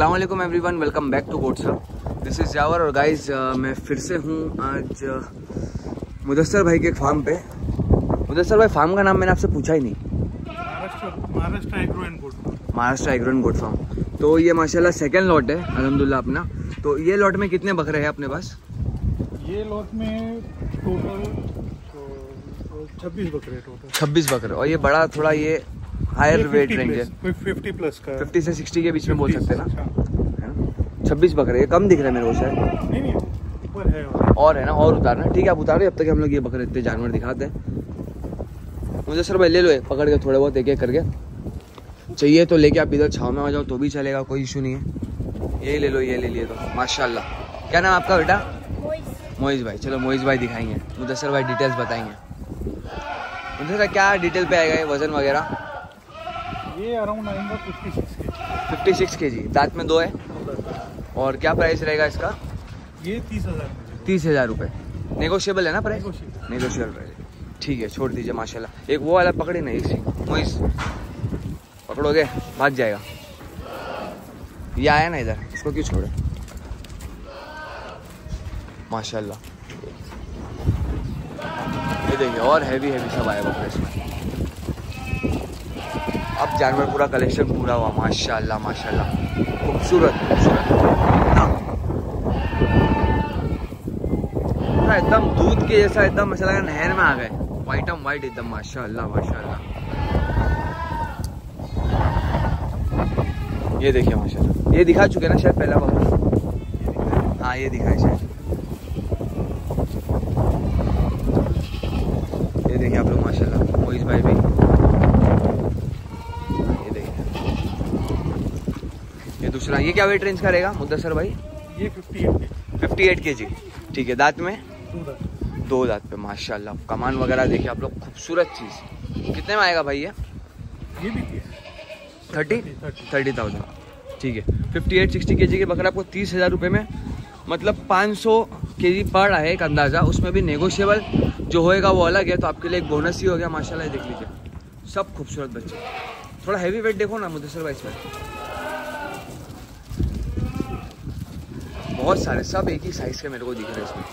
Allam everyone welcome back to goats this is Jawar और guys uh, मैं फिर से हूँ आज uh, मुदस्सर भाई के फार्म पे। मुदस्सर भाई फार्म का नाम मैंने आपसे पूछा ही नहीं। Maharashtra agro and good Maharashtra agro and good farm तो ये माशाल्लाह सेकंड लॉट है अलहमदिल्ला अपना। तो ये लॉट में कितने बकरे हैं अपने पास? ये लॉट में टोटल छब्बीस बकरे टोटल छब्बीस बकरे। और ये बड़ा थोड़ा ये हायर वेट रेंज है फिफ्टी प्लस का। फिफ्टी से सिक्सटी के बीच में बोल सकते हैं ना? ना? छब्बीस बकरे कम दिख रहे हैं मेरे को शायद नहीं नहीं ऊपर है और। है ना और उतारना ठीक है आप उतारो जब तक हम लोग ये बकरे इतने जानवर दिखाते हैं मुझे सर भाई ले लो पकड़ के थोड़े बहुत एक एक करके। चाहिए तो लेके आप इधर छाव में आ जाओ तो भी चलेगा कोई इशू नहीं है। ये ले लो ये ले लिए तो। माशाल्लाह। क्या नाम आपका बेटा? मोइज भाई। चलो मोइज भाई दिखाएँगे। मुदसर भाई डिटेल्स बताएँगे। मुदसर क्या डिटेल पे आएगा ये वज़न वगैरह? ये अराउंड आएगा फिफ्टी सिक्स के फिफ्टी सिक्स के जी। दांत में दो है। और क्या प्राइस रहेगा इसका? ये तीस हज़ार तीस हज़ार रुपये नेगोशियबल है ना प्राइस। नेगोशिएबल प्राइस ठीक है छोड़ दीजिए माशाल्लाह। एक वो वाला पकड़े ना एक सी मोइस पकड़ोगे? भाग जाएगा। ये आया ना इधर इसको क्यों छोड़े? माशाल्लाह। ये देखिए और हैवी हैवी सब आया इसमें अब जानवर पूरा कलेक्शन पूरा हुआ, माशाल्लाह माशाल्लाह। खूबसूरत खूबसूरत। एकदम। दूध के जैसा एकदम, ऐसा लगा नहर में आ गए। वाइट एम वाइट एकदम, माशाल्लाह माशाल्लाह। ये देखिए, माशाल्लाह। ये दिखा चुके ना शायद पहला बकरा हाँ ये दिखाए शायद। ये देखिए आप लोग, माशाल्लाह। मोइस भाई भी हाँ, ये देखिए ये दूसरा ये क्या वेट रेंज का रहेगा मुद्दसर भाई? ये फिफ्टी एट के। फिफ्टी एट के जी। ठीक है दांत में? दो दांत। पे माशाल्लाह। कमान वगैरह देखिए आप लोग खूबसूरत चीज़। कितने में आएगा भाई ये? ये भी थर्टी? थर्टी थाउज़ेंड ठीक है फिफ्टी एट सिक्सटी के जी के बकरा आपको तीस हज़ार रुपये में मतलब पाँच सौ के जी पड़ रहा है एक अंदाज़ा। उसमें भी नेगोशिएबल जो होएगा वो अलग है तो आपके लिए एक बोनस ही हो गया माशाल्लाह देख लीजिए। सब खूबसूरत बच्चे। थोड़ा हैवी वेट देखो ना मुदसर भाई इसमें। बहुत सारे सब एक ही साइज़ के मेरे को दिख रहे हैं इसमें।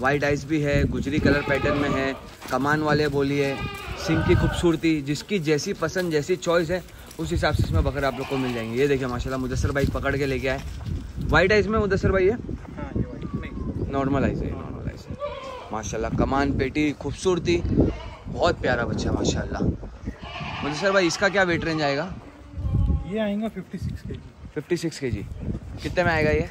वाइट आइस भी है गुजरी कलर पैटर्न में है कमान वाले बोलिए सिंह की खूबसूरती जिसकी जैसी पसंद जैसी चॉइस है उस हिसाब से इसमें बकरे आप लोग को मिल जाएँगे। ये देखिए माशाल्लाह मुदसर भाई पकड़ के लेके आए। वाइट आइस में मुदसर भाई है? हाँ नॉर्मल आइस है नॉर्मल आइस है। माशाल्लाह कमान पेटी खूबसूरती बहुत प्यारा बच्चा है माशाल्लाह। मुदसर भाई इसका क्या वेट रेंज आएगा? ये आएगा फिफ्टी सिक्स के जी फिफ्टी सिक्स के जी कितने में आएगा ये?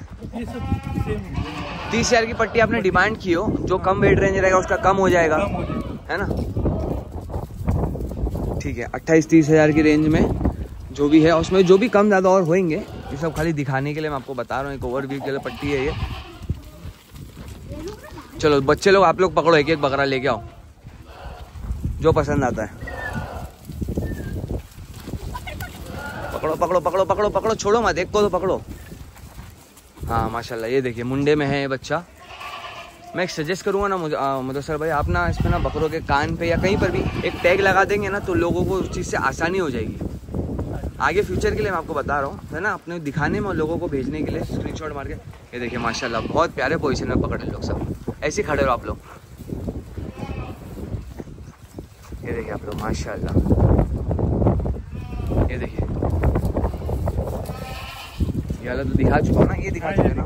तीस हज़ार की पट्टी आपने डिमांड की हो जो कम वेट रेंज रहेगा उसका कम हो जाएगा हो ना? ठीक है अट्ठाईस तीस हज़ार की रेंज में जो भी है उसमें जो भी कम ज़्यादा और होंगे ये सब खाली दिखाने के लिए मैं आपको बता रहा हूँ एक ओवरव्यू के लिए पट्टी है ये। चलो बच्चे लोग आप लोग पकड़ो एक एक बकरा लेके आओ जो पसंद आता है। पकड़ो पकड़ो पकड़ो पकड़ो पकड़ो छोड़ो मत एक को तो पकड़ो। हाँ माशाल्लाह, ये देखिए, मुंडे में है ये बच्चा। मैं एक सजेस्ट करूँगा ना मुझे मुदसर भाई, आप ना इसमें ना बकरों के कान पे या कहीं पर भी एक टैग लगा देंगे ना तो लोगों को उस चीज़ से आसानी हो जाएगी। आगे फ्यूचर के लिए मैं आपको बता रहा हूँ, है ना, अपने दिखाने में और लोगों को भेजने के लिए स्क्रीनशॉट मार के। ये देखिए, माशाल्लाह, बहुत प्यारे पोजिशन में पकड़े लोग सब। ऐसे खड़े रहो आप लोग। ये देखिए आप लोग, माशाल्लाह। ये देखिए। वाला तो दिखा चुका ना ये दिखा हाँ, चुके ना।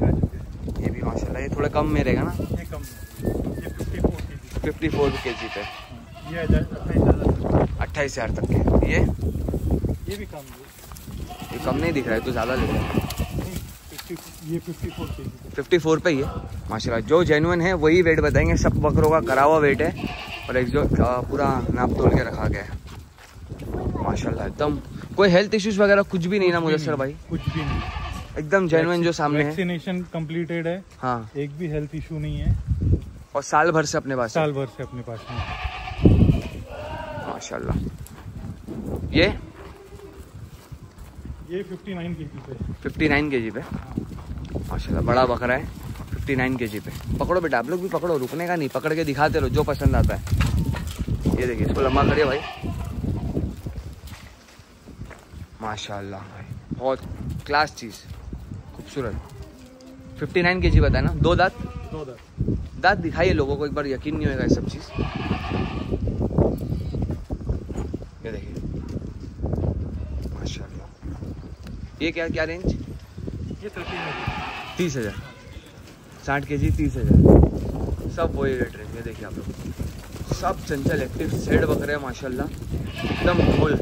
ये भी माशाल्लाह ये थोड़ा कम में रहेगा ना। ये कम फिफ्टी फोर के जी। पे। अट्ठाईस हज़ार तक के। ये? ये भी कम है। ये कम नहीं दिख रहा है तो ज़्यादा लग रहा है। नहीं, 50 ये फिफ्टी फोर पे ही है। माशाल्लाह जो जेनुअन है वही वेट बताएँगे। सब बकरों का करा हुआ वेट है और एक जो पूरा नाप तोड़ के रखा गया है। माशाल्लाह एकदम। कोई हेल्थ इश्यूज़ वगैरह कुछ भी नहीं ना मुझे सर भाई? कुछ भी नहीं। एकदम जेनुअन जो सामने वैक्सीनेशन कंप्लीटेड है। हाँ। एक भी हेल्थ इशू नहीं है। और साल भर से अपने पास साल भर से अपने पास में माशाल्लाह। ये? ये 59 के जी पे। फिफ्टी नाइन के जी पे? माशाल्लाह बड़ा बकरा है। फिफ्टी नाइन के जी पे। पकड़ो बेटा आप लोग भी पकड़ो रुकने का नहीं पकड़ के दिखाते रहो जो पसंद आता है। ये देखिए इसको लंबा करिए भाई। माशाल्लाह भाई बहुत क्लास चीज़। खूबसूरत। फिफ्टी नाइन के जी बताया ना? दो दांत? दो दस दांत दिखाइए लोगों को एक बार यकीन नहीं होगा ये सब चीज़। ये देखिए। माशाल्लाह। ये क्या क्या रेंज ये तीस हज़ार। साठ के जी तीस हज़ार। सब वही रेट रेंज ये देखिए आप लोग। सब चंचल एक्टिव सेड बकरे हैं माशाल्लाह। एकदम फुल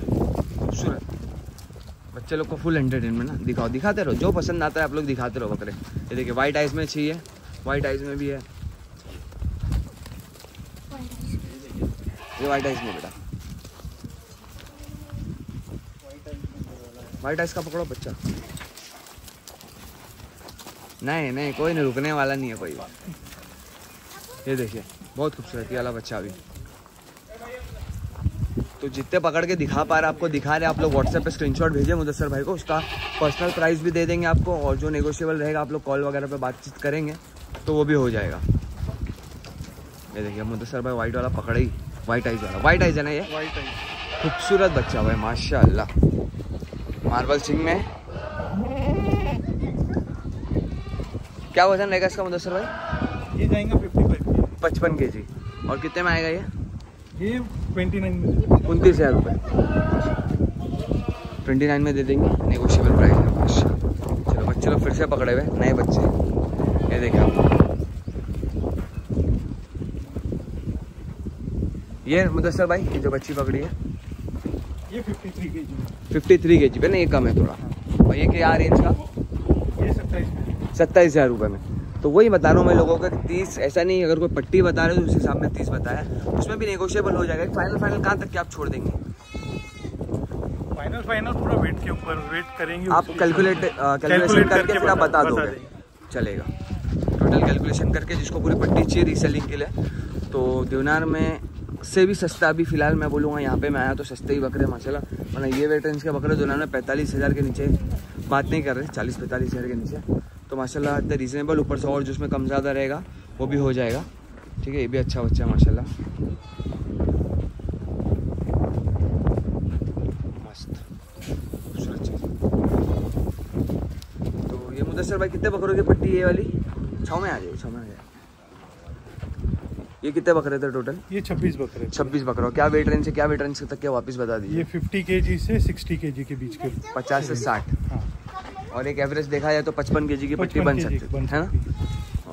बच्चे लोग को फुल एंटरटेनमेंट ना। दिखाओ, दिखाते रहो, जो पसंद आता है आप लोग दिखाते रहो बकरे ये देखिए वाइट आइज़ में चाहिए वाइट आइज़ में भी है। ये वाइट आइज़ में बेटा। वाइट आइज़ का पकड़ो बच्चा। नहीं नहीं, कोई नहीं, रुकने वाला नहीं है कोई। बात ये देखिए, बहुत खूबसूरत वाला बच्चा अभी तो जितने पकड़ के दिखा पा रहे आपको दिखा रहे आप लोग व्हाट्सएप पे स्क्रीनशॉट भेजिए मुदस्सर भाई को उसका पर्सनल प्राइस भी दे देंगे आपको और जो नेगोशिएबल रहेगा आप लोग कॉल वगैरह पे बातचीत करेंगे तो वो भी हो जाएगा। ये देखिए मुदस्सर भाई वाइट वाला पकड़े ही वाइट आइज़ वाला। वाइट आइज़ है ना ये? वाइट है खूबसूरत बच्चा भाई माशा मार्बल सिंह में। क्या वज़न रहेगा इसका मुदस्सर भाई? ये जाएँगे फिफ्टी पचपन के जी। और कितने में आएगा ये? ये ट्वेंटी नाइन में उनतीस हज़ार रुपये। ट्वेंटी नाइन में दे देंगे नेगोशियबल प्राइस है। चलो बच्चे लोग फिर से पकड़े हुए नए बच्चे। ये देखिए आप। ये मुदस्सर भाई ये जो बच्ची पकड़ी है। ये फिफ्टी थ्री के जी फिफ्टी थ्री के जी पे ना ये कम है थोड़ा। और ये क्या रेंज का? ये सत्ताईस सत्ताईस हज़ार रुपये में। तो वही बता रहा हूँ मैं लोगों को कि तीस ऐसा नहीं अगर कोई पट्टी बता रहे हो तो उस हिसाब में तीस बताया उसमें भी नेगोशिएबल हो जाएगा। फाइनल फाइनल कहाँ तक के आप छोड़ देंगे? फाइनल फाइनल पूरा वेट के ऊपर वेट करेंगे आप कैलकुलेट कैलकुलेशन करके फिर आप बता दोगे। चलेगा। टोटल कैलकुलेशन करके जिसको पूरी पट्टी चाहिए रीसेलिंग के लिए। तो देवनार में से भी सस्ता अभी फ़िलहाल मैं बोलूँगा यहाँ पे मैं आया तो सस्ते ही बकरे माशाल्लाह। वरना ये वेट रेंज के बकरे देवनार में पैंतालीस हज़ार के नीचे बात नहीं कर रहे चालीस पैंतालीस हज़ार के नीचे। तो माशाल्लाह इतना रीजनेबल ऊपर से और जो उसमें कम ज़्यादा रहेगा वो भी हो जाएगा। ठीक है ये भी अच्छा बच्चा है माशाल्लाह। मस्त। खूबसूरत चीज़ तो ये मुदस्सर भाई कितने बकरों की पट्टी है ये वाली? छः में आ जाए छः में आ जाएगी। ये कितने बकरे थे टोटल ये छब्बीस बकरे छब्बीस बकरों। क्या वेट रेंज से क्या वेट रेंज तक क्या वापस बता ये दीजिए। फिफ्टी के जी से सिक्सटी के जी के बीच के। पचास से साठ। हाँ। और एक एवरेज देखा जाए तो पचपन के जी की पट्टी बन सकती है ना?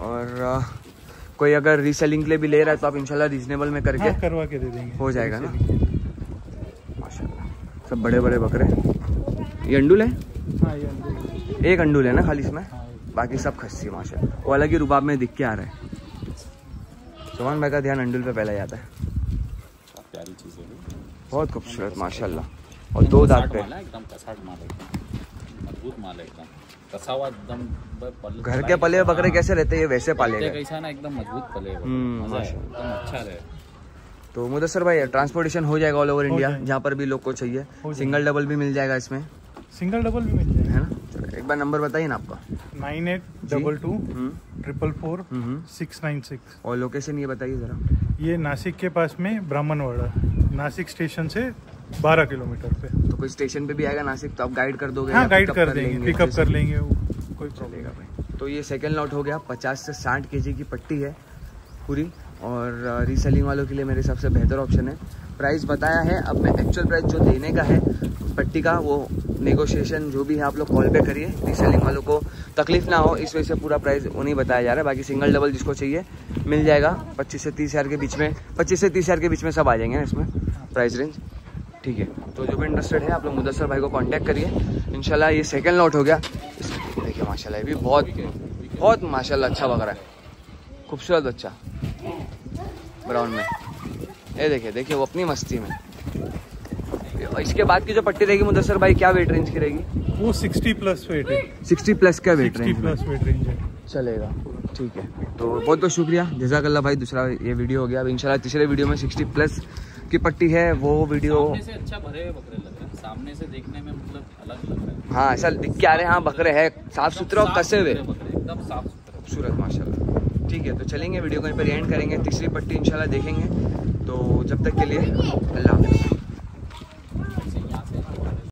और अ, कोई अगर रीसेलिंग के लिए भी ले रहा है तो आप इंशाल्लाह रीजनेबल में करके हाँ करवा के दे देंगे। हो जाएगा ना? सब बड़े बड़े बकरे ये अंडुल है? हाँ ये एक अंडुल है ना खाली इसमें? हाँ, बाकी सब खस्सी है माशाल्लाह। वो अलग ही रुबाब में दिख के आ रहा है। सुमान भाई का ध्यान अंडुल पे पहले जाता है। प्यारी चीज़ बहुत खूबसूरत माशाल्लाह। और दो दांत कसाट पे। एकदम कसाट माल है एकदम मज़बूत माल है एकदम। कसा हुआ एकदम घर के पले बकरे कैसे रहते हैं? वैसे पाले कैसा ना एकदम मज़बूत पले। हम्म, है, एकदम अच्छा रहे तो मुदस्सर भाई ट्रांसपोर्टेशन हो जाएगा ऑल ओवर इंडिया जहाँ पर भी लोग को चाहिए। सिंगल डबल भी मिल जाएगा इसमें। सिंगल डबल भी मिल जाएगा। है ना? चलो एक बार नंबर बताइए ना आपका। Nine eight double two triple four. Six nine six और लोकेशन ये बताइए ज़रा। ये नासिक के पास में ब्राह्मणवाड़ा नासिक स्टेशन से 12 किलोमीटर पे। कोई स्टेशन पे भी आएगा नासिक तो आप गाइड कर दोगे हाँ गाइड up कर देंगे पिकअप कर लेंगे वो कोई चलेगा भाई। तो ये सेकंड लॉट हो गया पचास से साठ के की पट्टी है पूरी और रीसेलिंग वालों के लिए मेरे हिसाब से बेहतर ऑप्शन है। प्राइस बताया है अब मैं एक्चुअल प्राइस जो देने का है पट्टी का वो नेगोशिएशन जो भी है आप लोग कॉल पे करिए। रीसेलिंग वालों को तकलीफ़ ना हो इस वजह से पूरा प्राइस उन्हीं बताया जा रहा है बाकी सिंगल डबल जिसको चाहिए मिल जाएगा। पच्चीस से तीस हज़ार के बीच में पच्चीस से तीस हज़ार के बीच में सब आ जाएँगे इसमें प्राइस रेंज ठीक है। तो जो भी इंटरेस्टेड है आप लोग मुदस्सर भाई को कांटेक्ट करिए। इंशाल्लाह ये सेकंड लॉट हो गया। देखिए माशाल्लाह ये भी बहुत बहुत माशाल्लाह अच्छा बकरा है। खूबसूरत बच्चा। ब्राउन में। ये देखिए देखिए वो अपनी मस्ती में। इसके बाद की जो पट्टी रहेगी मुदस्सर भाई क्या वेट रेंज की रहेगी? वो 60 प्लस वेट है। सिक्सटी प्लस का weight range plus weight range है। चलेगा ठीक है। तो बहुत बहुत शुक्रिया। जजाकल्ला भाई दूसरा ये वीडियो हो गया। अब इंशाल्लाह तीसरे वीडियो में सिक्सटी प्लस की पट्टी है वो वीडियो सामने से अच्छा भरे हुए बकरे लग रहे हैं। सामने से देखने में मतलब अलग लग रहा है। हाँ ऐसा दिख के आ रहे हैं हाँ बकरे है साफ़ सुथरा और कसे हुए। एकदम साफ़ सुथरे खूबसूरत माशा ठीक है तो चलेंगे वीडियो कहीं यहीं पर एंड करेंगे। तीसरी पट्टी इंशाल्लाह देखेंगे। तो जब तक के लिए